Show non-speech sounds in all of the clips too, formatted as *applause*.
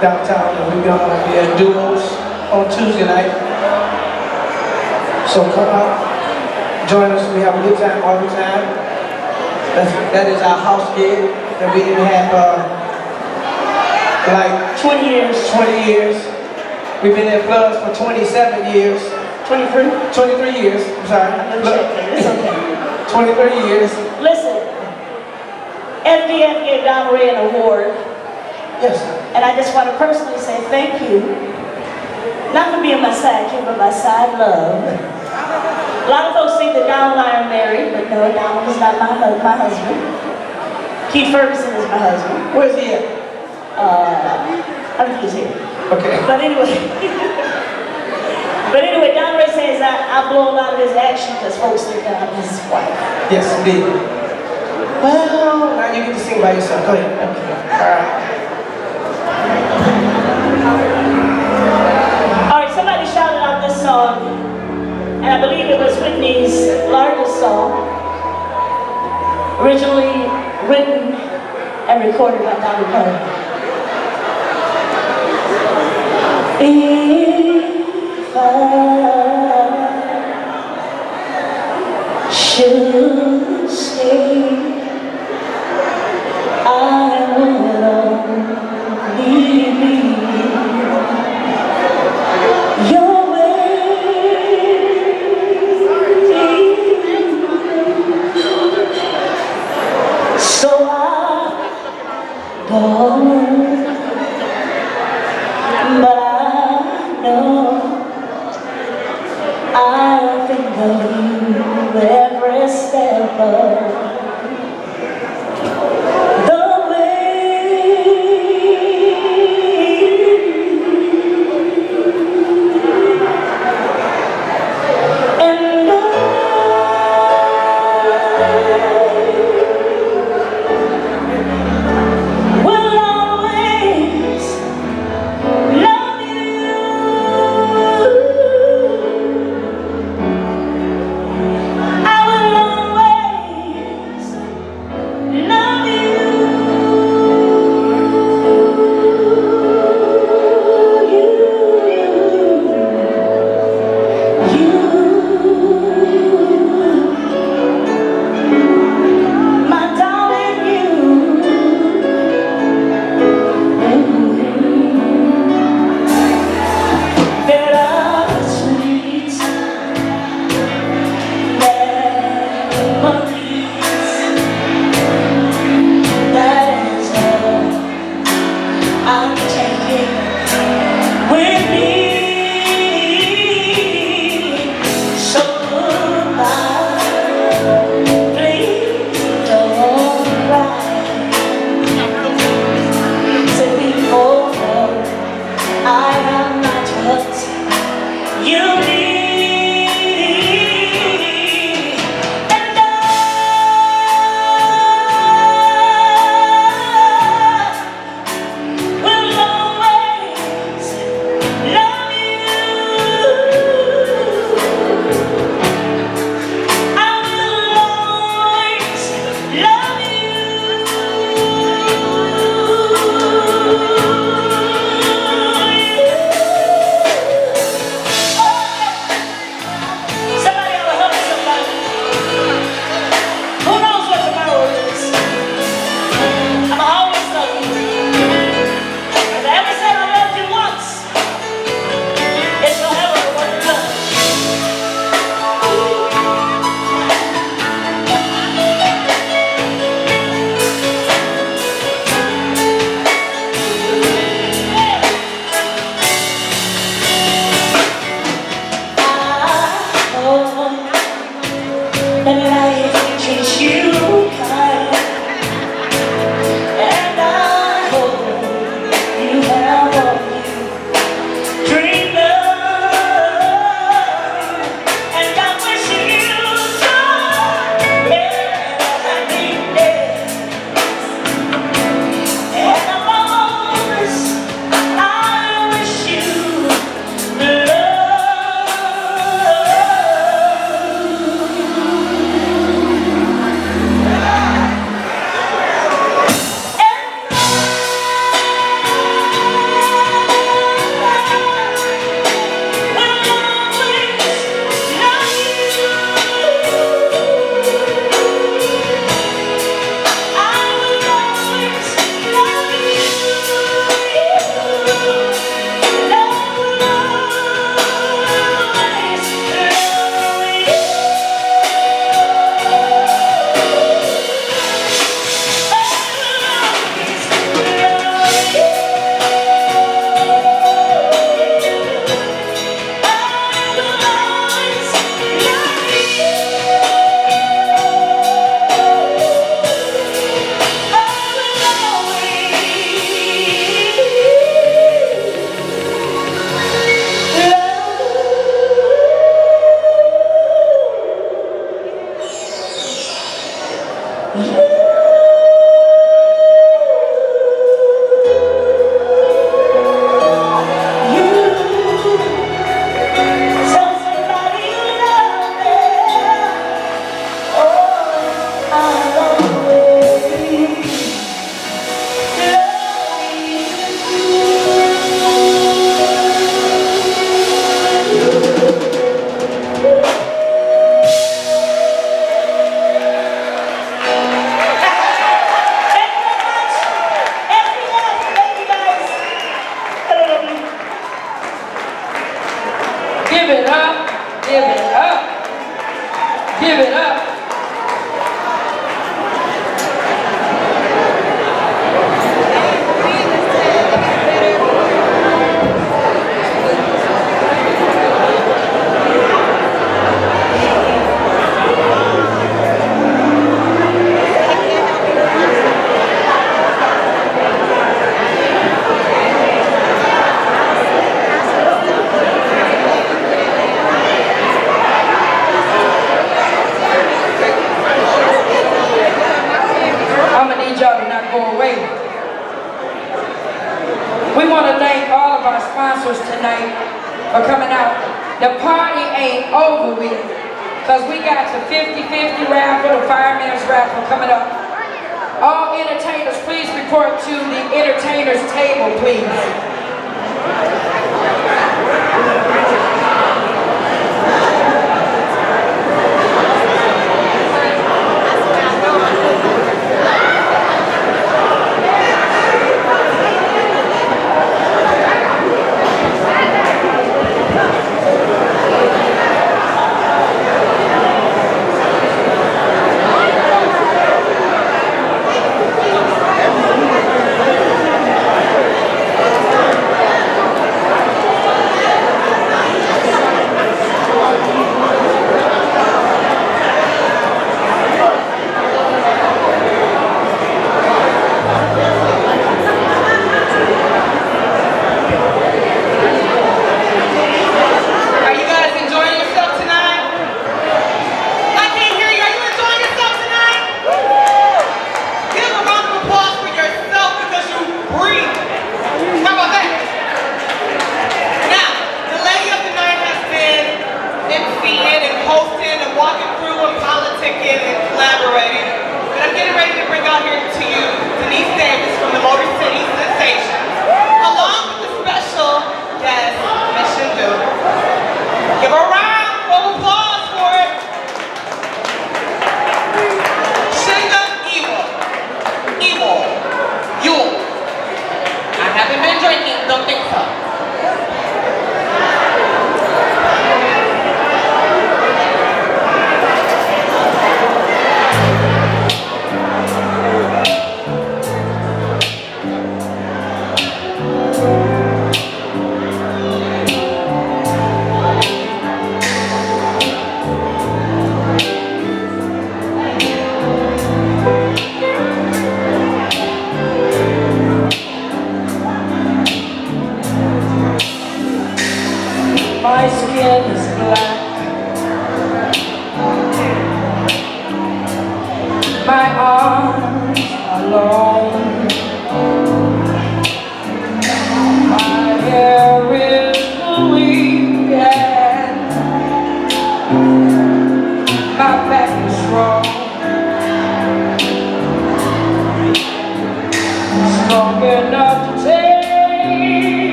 downtown. And we're gonna be at Duos on Tuesday night. So come out, join us, we have a good time all the time. That's, that is our house gig that we didn't have, uh, like 20 years. 20 years. We've been in Floods for 27 years. 23? 23 years, I'm sorry. Check, it's okay. *laughs* 23 years. Listen, FDF gave Don Ray an award, Yes. And I just want to personally say thank you. Not for being my sidekick, but my side love. A lot of folks think that Don and I are married, but no, Don is not my, my husband. Keith Ferguson is my husband. Where's he at? Uh, I think he's here. Okay. But anyway, *laughs* but anyway, Don Ray says I, I blow a lot of his action because folks think that I'm his wife. Yes, indeed. Well, now you get to sing by yourself. Go ahead. Okay. All right. Song, and I believe it was Whitney's largest song, originally written and recorded by Dolly Parton. If I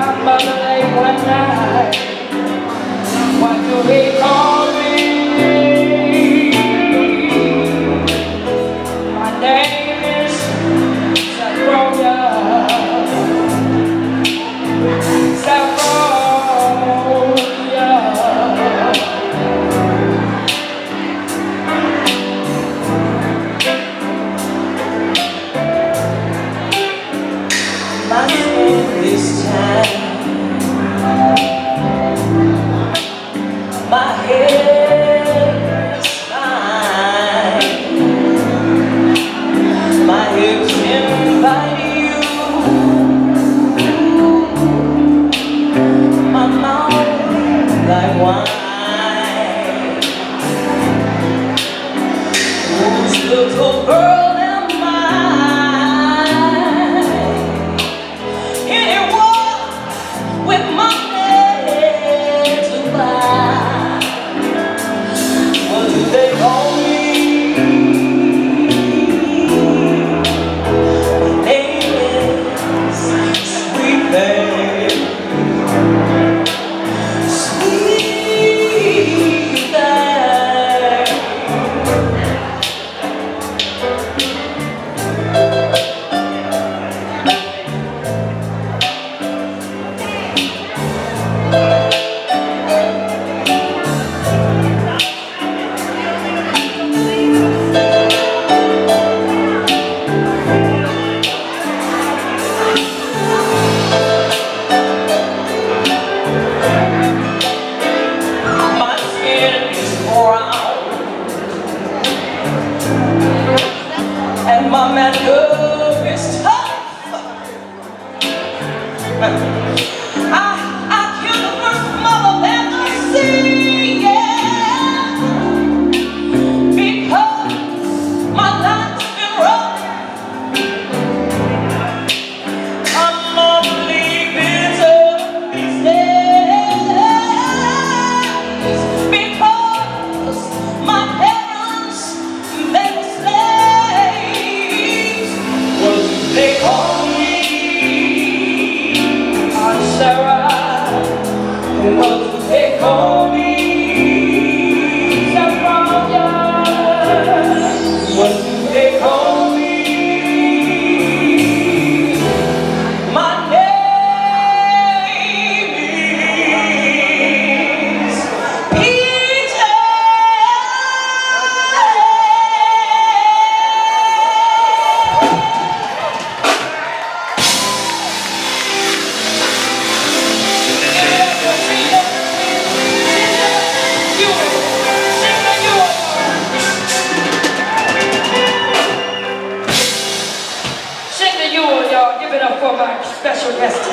remember the late one night What do we call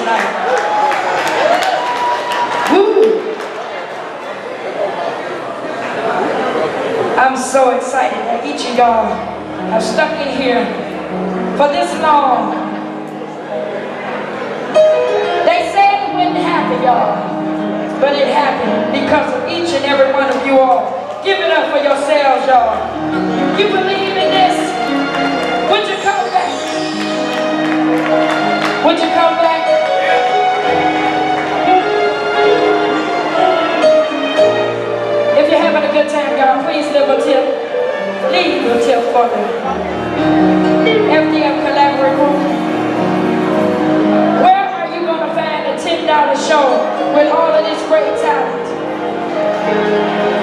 tonight. Woo! I'm so excited that each of y'all have stuck in here for this long. They said it wouldn't happen, y'all, but it happened because of each and every one of you all. Give it up for yourselves, y'all. You believe in this? Would you come back? Would you come back? Good time, y'all, please leave a tip. Leave a tip for me. FDF Collaborate Group. Where are you going to find a $10 show with all of this great talent?